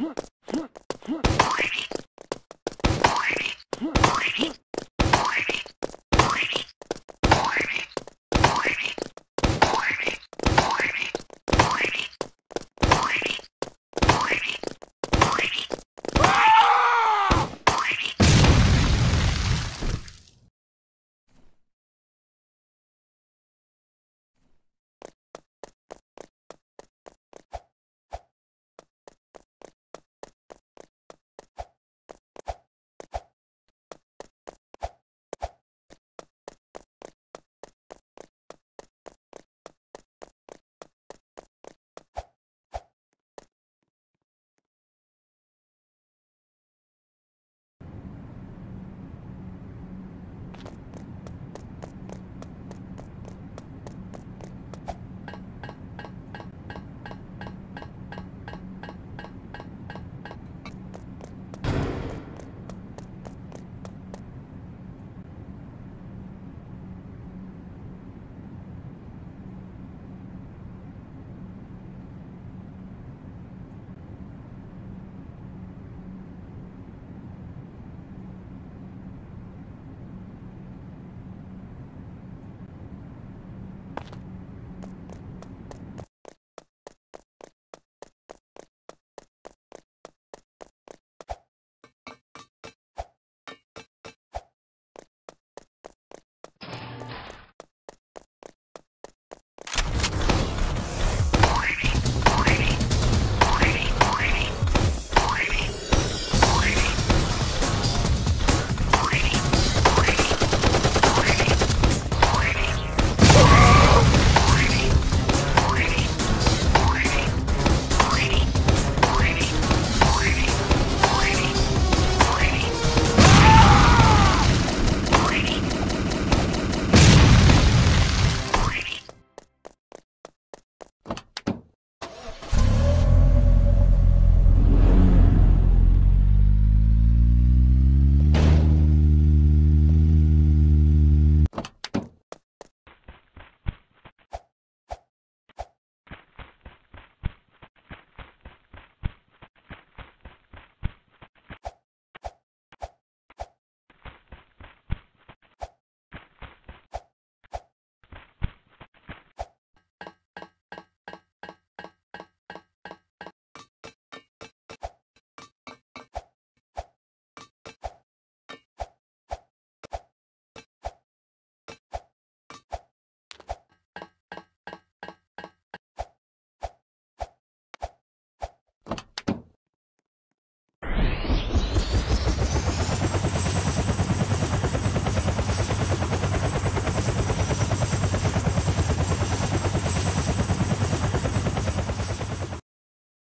Huh?